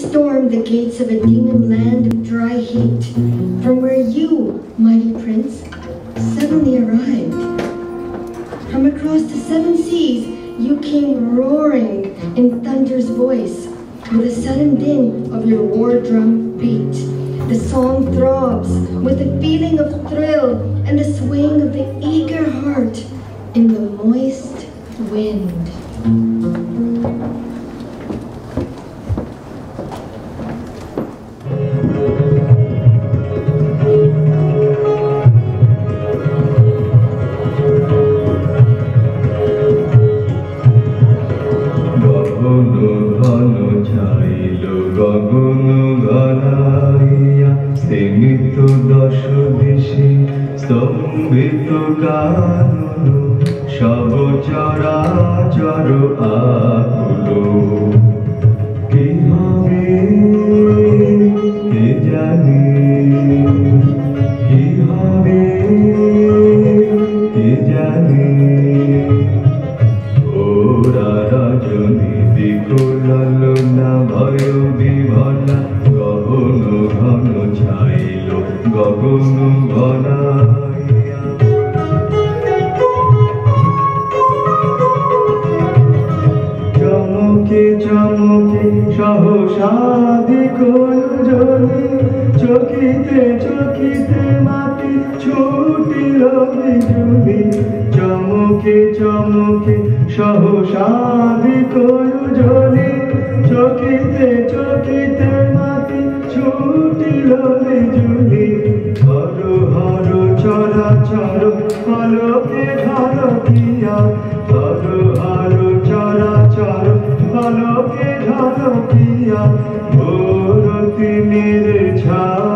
storm the gates of a demon land of dry heat, from where you, mighty prince, suddenly arrived. From across the seven seas, you came roaring in thunder's voice, with a sudden din of your war drum beat. The song throbs with the feeling of thrill and the swing of the eager heart in the moist wind. কানন সব চরাচর আকুল। কি হবে, কে জানে? কি হবে, কে জানে? ওরা রজনী বিকুলাল না, ভয় বিভনা গগন ঘন ছাইল, গগন ঘনাইয়া চমকে চমকে সহসাদি জনি চকিতে চকিতে মাটি ছুটিল বিজুলি হর হর চরা, চর ফলকে ঢালকিয়া হর হর চরা, চর ফলকে ঢালকিয়া ভোর তিমির ছায়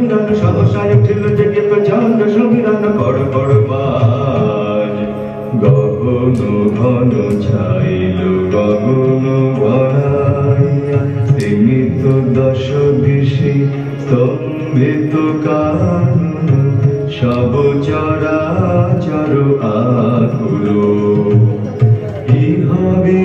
সমীরণ সহসায় উঠিল জেগে প্রচণ্ড সমীরণ বড় বড় বাজ গগন ঘন ছাইল, গগন ঘনাইয়া সীমিত দশ দিশি স্তম্ভিত কানন সব চরাচর আকুল। কি হবে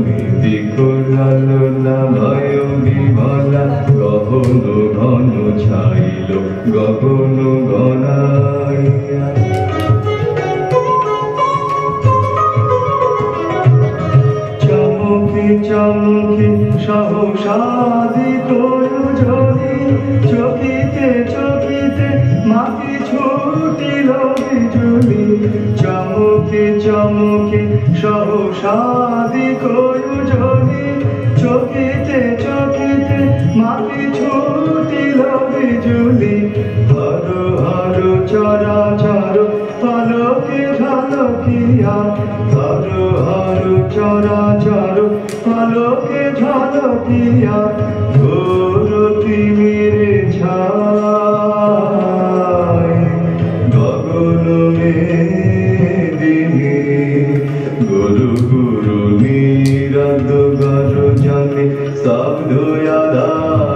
রজনী বিকলাল না ভয় বিমলা গহন ঘন ছাইল গগন ঘনাইয়া চমকে চমকে সহসাদি প্রয়োজনে চকিতে চকিতে মাটি ছুটিল বিজুলি। চমকে চমকে সহসাদি ঝলকিয়া হর হর চরা চর ফলকে ঝলকিয়া ঘোর তিমিরে ছায় গগন মেদিনী, গুরু গুরু নিরদ গর, জনে শব্দ আধারু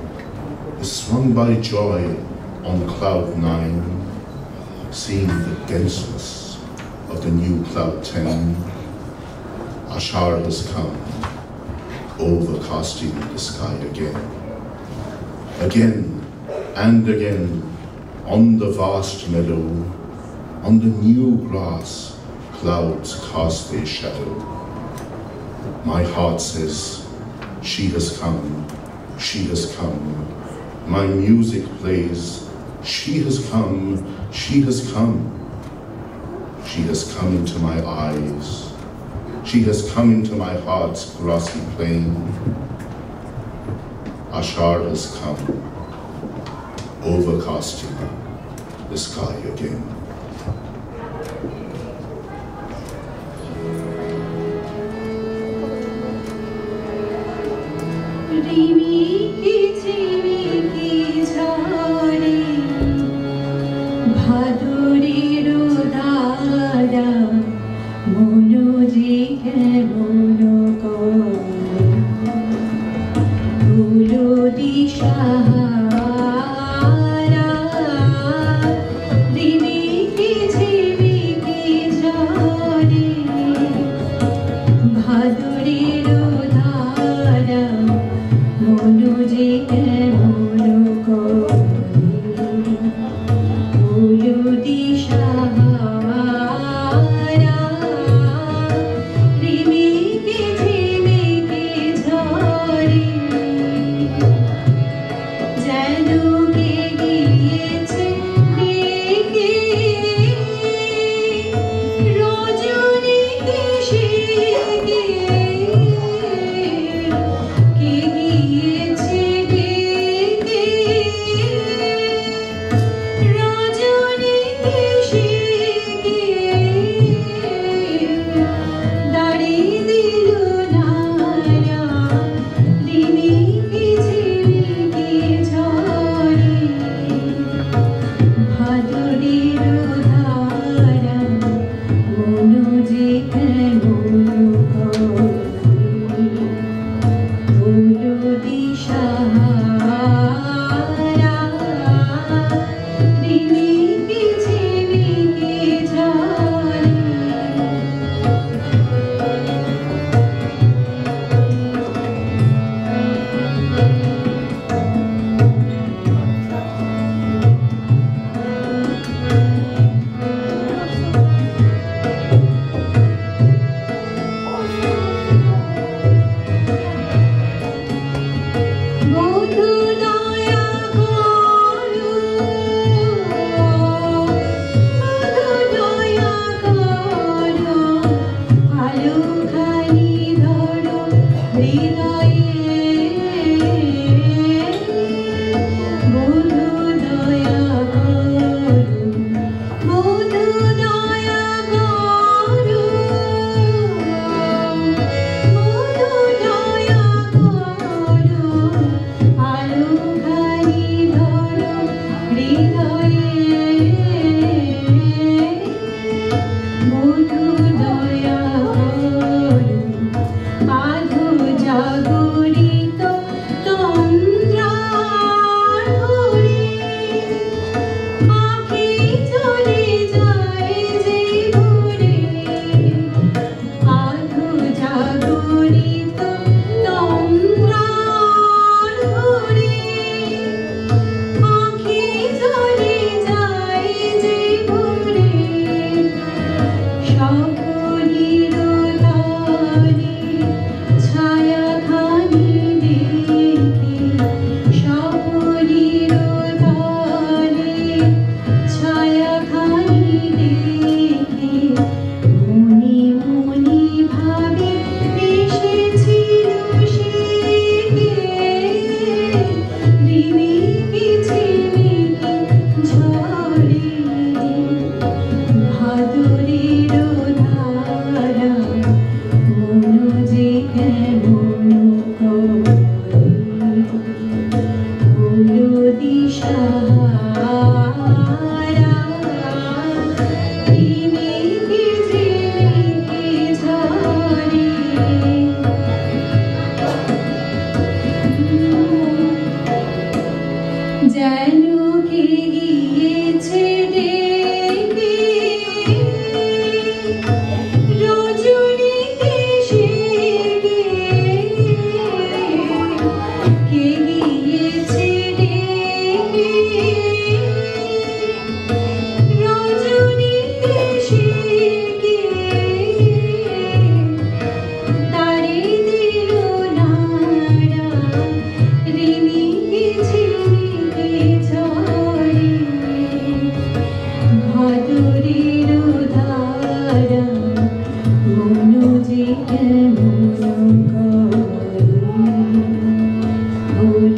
swung by joy on cloud nine, seeing the denseness of the new cloud ten. Ashar has come, overcasting the sky again. Again and again, on the vast meadow, on the new grass, clouds cast their shadow. My heart says, she has come, she has come, my music plays. She has come, she has come. She has come into my eyes. She has come into my heart's grassy plain. Ashar has come, overcasting the sky again. Good evening.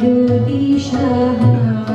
Krishna.